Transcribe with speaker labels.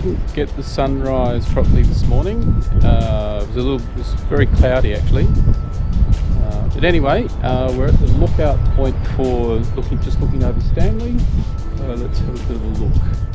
Speaker 1: didn't get the sunrise properly this morning. Uh, it was a little, it was very cloudy actually. Uh, but anyway, uh, we're at the lookout point for looking, just looking over Stanley. So let's have a bit of a look.